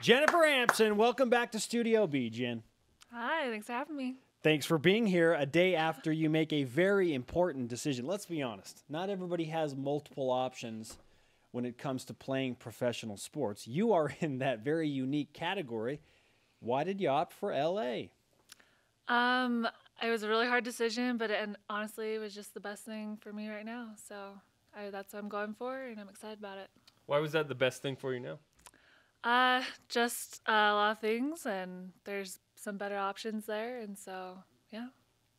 Jennifer Hamson, welcome back to Studio B, Jen. Hi, thanks for having me. Thanks for being here a day after you make a very important decision. Let's be honest, not everybody has multiple options when it comes to playing professional sports. You are in that very unique category. Why did you opt for LA? Um, it was a really hard decision, but it, and honestly, it was just the best thing for me right now. So I, that's what I'm going for, and I'm excited about it. Why was that the best thing for you now? Uh, just uh, a lot of things, and there's some better options there, and so yeah,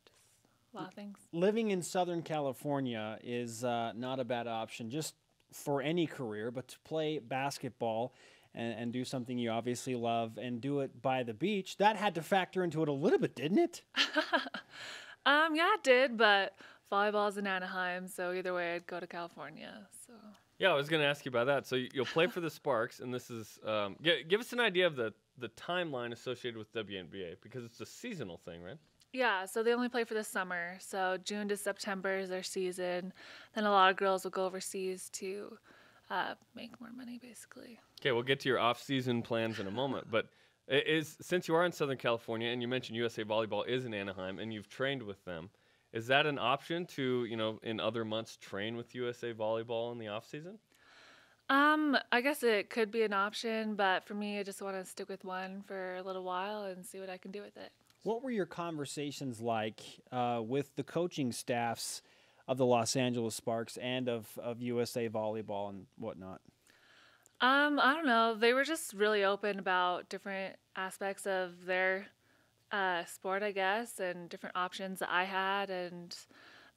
just a lot of things. Living in Southern California is uh, not a bad option, just for any career, but to play basketball and, and do something you obviously love and do it by the beach, that had to factor into it a little bit, didn't it? Um, yeah, it did, but volleyball's in Anaheim, so either way, I'd go to California. So Yeah, I was going to ask you about that. So you'll play for the Sparks, and this is um, g- give us an idea of the the timeline associated with WNBA because it's a seasonal thing, right? Yeah, so they only play for the summer. So June to September is their season. Then a lot of girls will go overseas to uh, make more money, basically. Okay, we'll get to your off-season plans in a moment, but is since you are in Southern California and you mentioned USA Volleyball is in Anaheim and you've trained with them, is that an option to you know in other months train with USA Volleyball in the off-season? Um, I guess it could be an option, but for me, I just want to stick with one for a little while and see what I can do with it. What were your conversations like uh, with the coaching staffs of the Los Angeles Sparks and of, of USA Volleyball and whatnot? Um, I don't know. They were just really open about different aspects of their uh, sport, I guess, and different options that I had. And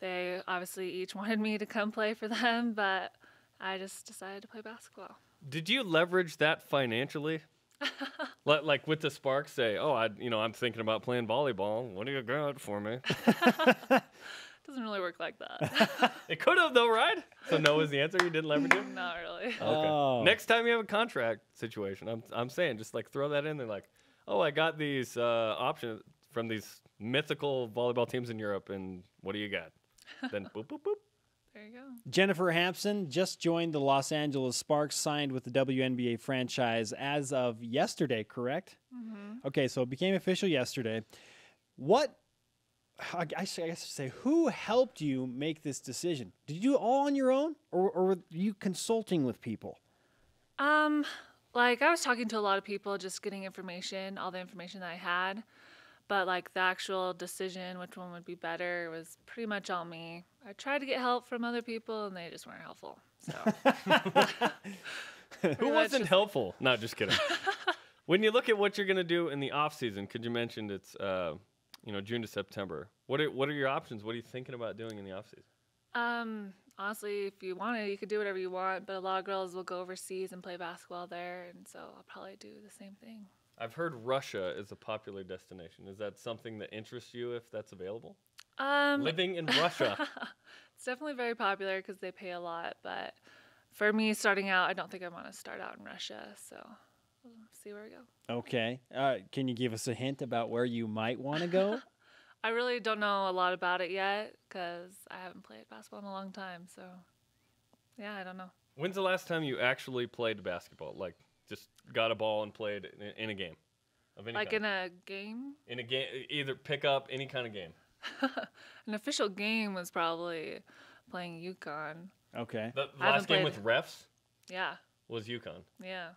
they obviously each wanted me to come play for them, but I just decided to play basketball. Did you leverage that financially? like, like with the Sparks, say, "Oh, I, you know, I'm thinking about playing volleyball. What do you got for me?" doesn't really work like that. it could have, though, right? So no is the answer. You didn't leverage it. Not really. Okay. Oh. Next time you have a contract situation, I'm I'm saying just like throw that in there, like, oh, I got these uh, options from these mythical volleyball teams in Europe, and what do you got? Then boop boop boop. There you go. Jennifer Hamson just joined the Los Angeles Sparks, signed with the WNBA franchise as of yesterday, correct? Mm-hmm. Okay, so it became official yesterday. What, I guess I guess to say, who helped you make this decision? Did you do it all on your own, or, or were you consulting with people? Um, like I was talking to a lot of people, just getting information, all the information that I had. But like the actual decision, which one would be better, was pretty much all me. I tried to get help from other people, and they just weren't helpful. So Who wasn't helpful? No, just kidding. when you look at what you're gonna do in the off season, could you mention it's uh, you know June to September? What are what are your options? What are you thinking about doing in the off season? Um, honestly, if you wanted, you could do whatever you want, but a lot of girls will go overseas and play basketball there, and so I'll probably do the same thing. I've heard Russia is a popular destination. Is that something that interests you if that's available? Um, Living in Russia. it's definitely very popular because they pay a lot, but for me, starting out, I don't think I want to start out in Russia, so we'll see where we go. Okay, uh, can you give us a hint about where you might want to go? I really don't know a lot about it yet because I haven't played basketball in a long time, so yeah, I don't know. When's the last time you actually played basketball? Like just got a ball and played in, in a game of any Like kind? in a game, in a game, either pick up any kind of game. an official game was probably playing UConn. Okay, The I haven't last game played with refs Yeah, was UConn. yeah.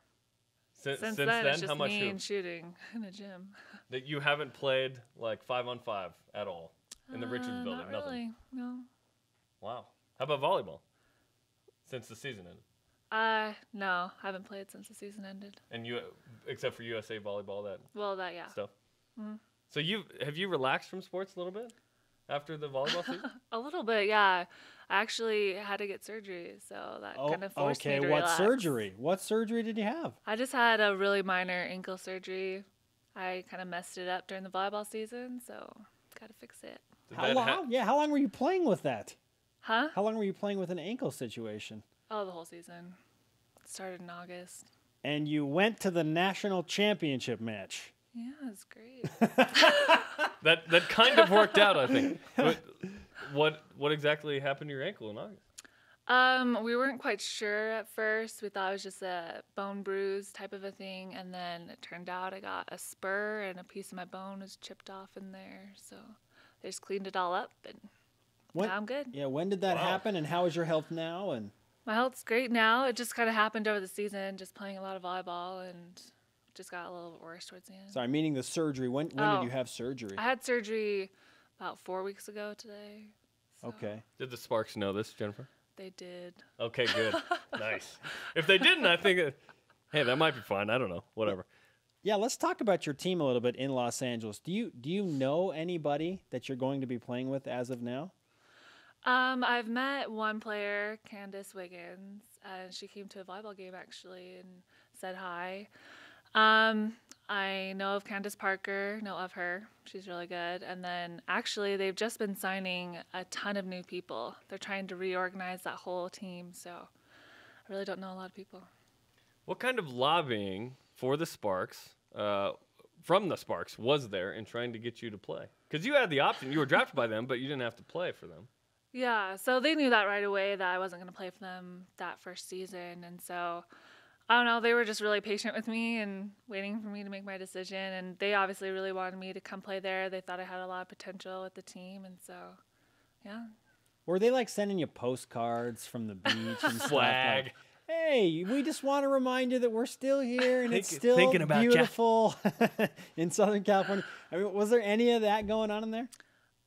Since, Since, since then, it's how just much me and shooting in a gym. That you haven't played like five on five at all in the Richards Uh, building? Not Nothing. really. No. Wow. How about volleyball? Since the season ended, Uh, no, I haven't played since the season ended. and you, except for USA volleyball, that Well, that yeah, stuff. Mhm. So you have you relaxed from sports a little bit after the volleyball season? a little bit. Yeah, I actually had to get surgery, so that oh, kind of forced okay. me to Okay, What relax. surgery? What surgery did you have? I just had a really minor ankle surgery. I kind of messed it up during the volleyball season, so got to fix it. Did How long? ha- yeah, how long were you playing with that? Huh? How long were you playing with an ankle situation? Oh, the whole season. Started in August. And you went to the national championship match. Yeah, it's great. that that kind of worked out, I think. What, what what exactly happened to your ankle in August? Um, we weren't quite sure at first. We thought it was just a bone bruise type of a thing, and then it turned out I got a spur and a piece of my bone was chipped off in there. So they just cleaned it all up, and When, now I'm good. yeah, when did that Wow. happen, and how is your health now? And My health's great now. It just kind of happened over the season, just playing a lot of volleyball, and just got a little bit worse towards the end. sorry, meaning the surgery. When when Oh. did you have surgery? I had surgery about four weeks ago today. so okay. Did the Sparks know this, Jennifer? They did. Okay, good. nice. If they didn't, I think, it, hey, that might be fine. I don't know. Whatever. Yeah, let's talk about your team a little bit in Los Angeles. Do you do you know anybody that you're going to be playing with as of now? Um, I've met one player, Candice Wiggins, and she came to a volleyball game actually and said hi. Um, I know of Candace Parker, know of her. She's really good. And then actually, they've just been signing a ton of new people. They're trying to reorganize that whole team, so I really don't know a lot of people. What kind of lobbying for the Sparks, uh, from the Sparks, was there in trying to get you to play? Because you had the option. You were drafted by them, but you didn't have to play for them. Yeah, so they knew that right away that I wasn't going to play for them that first season. And so, I don't know, they were just really patient with me and waiting for me to make my decision. And they obviously really wanted me to come play there. They thought I had a lot of potential with the team. And so, yeah. Were they like sending you postcards from the beach and stuff? Flag. Like, hey, we just want to remind you that we're still here and it's still about beautiful in Southern California. I mean, was there any of that going on in there?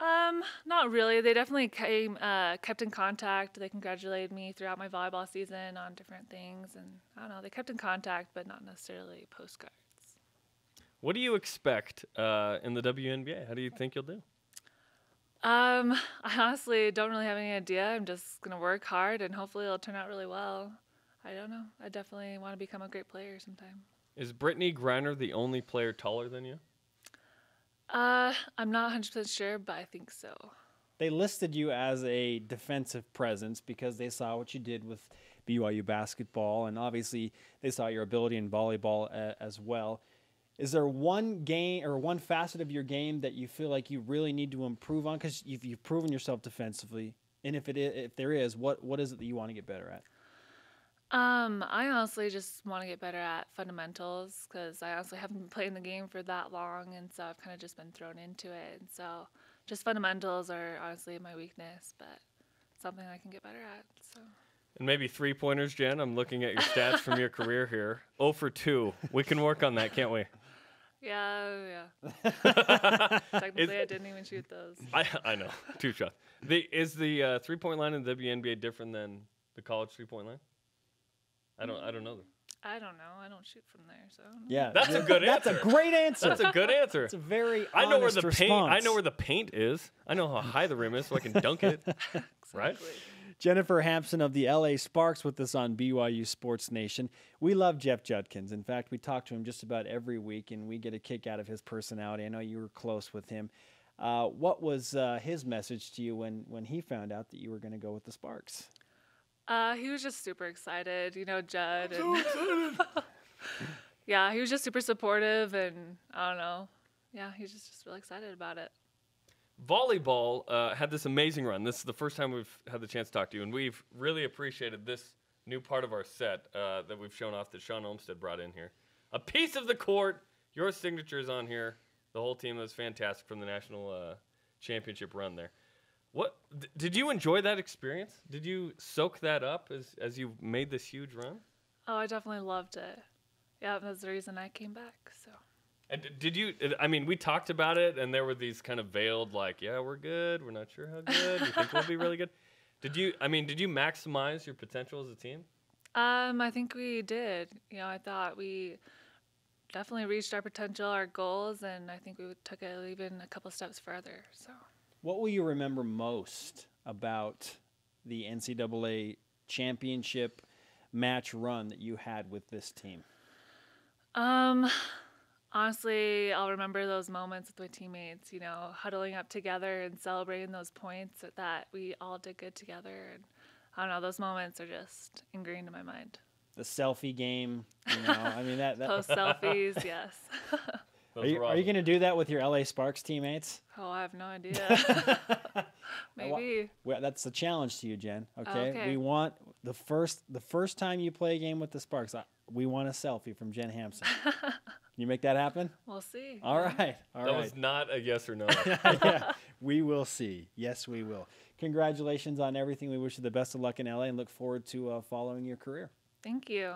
Um, not really. They definitely came, uh, kept in contact. They congratulated me throughout my volleyball season on different things. And I don't know, they kept in contact, but not necessarily postcards. What do you expect uh, in the WNBA? How do you think you'll do? Um, I honestly don't really have any idea. I'm just gonna work hard and hopefully it'll turn out really well. I don't know. I definitely want to become a great player sometime. Is Brittney Griner the only player taller than you? Uh, I'm not 100% sure, but I think so. They listed you as a defensive presence because they saw what you did with BYU basketball, and obviously they saw your ability in volleyball as well. Is there one game or one facet of your game that you feel like you really need to improve on? Because you've, you've proven yourself defensively, and if it is, if there is, what what is it that you want to get better at? Um, I honestly just want to get better at fundamentals because I honestly haven't been playing the game for that long, and so I've kind of just been thrown into it. And so, just fundamentals are honestly my weakness, but something I can get better at. So. And maybe three pointers, Jen. I'm looking at your stats from your career here. 0 for 2. We can work on that, can't we? Yeah, yeah. Technically, I didn't even shoot those. I, I know. Two shots. The, is the uh, three point line in the WNBA different than the college three point line? I don't. I don't know. I don't know. I don't shoot from there, so. I. Yeah, That's a good answer. That's answer. a great answer. That's a good answer. It's a very I know where honest the paint. I know where the paint is. I know how high the rim is, so I can dunk it. Right? Jennifer Hamson of the LA Sparks with us on BYU Sports Nation. We love Jeff Judkins. In fact, we talk to him just about every week, and we get a kick out of his personality. I know you were close with him. Uh, what was uh, his message to you when, when he found out that you were going to go with the Sparks? Uh, he was just super excited, you know, Judd. And yeah, he was just super supportive, and I don't know. Yeah, he was just, just really excited about it. Volleyball uh, had this amazing run. This is the first time we've had the chance to talk to you, and we've really appreciated this new part of our set uh, that we've shown off that Sean Olmstead brought in here. A piece of the court. Your signature is on here. The whole team was fantastic from the national uh, championship run there. What did you enjoy that experience? Did you soak that up as as you made this huge run? Oh, I definitely loved it. Yeah, that's the reason I came back. So. And did you? I mean, we talked about it, and there were these kind of veiled, like, "Yeah, we're good. We're not sure how good. We think we'll be really good." Did you? I mean, did you maximize your potential as a team? Um, I think we did. You know, I thought we definitely reached our potential, our goals, and I think we took it even a couple steps further. So. What will you remember most about the NCAA championship match run that you had with this team? Um, honestly, I'll remember those moments with my teammates. You know, huddling up together and celebrating those points that we all did good together. And I don't know, those moments are just ingrained in my mind. The selfie game, you know, I mean that, that Post selfies, yes. Are Those you, are you awesome. going to do that with your LA Sparks teammates? Oh, I have no idea. Maybe. Well, that's a challenge to you, Jen. Okay? Okay. We want the first the first time you play a game with the Sparks, we want a selfie from Jen Hamson. Can you make that happen? We'll see. All right. All that right. was not a yes or no. yeah, we will see. Yes, we will. Congratulations on everything. We wish you the best of luck in LA and look forward to uh, following your career. Thank you.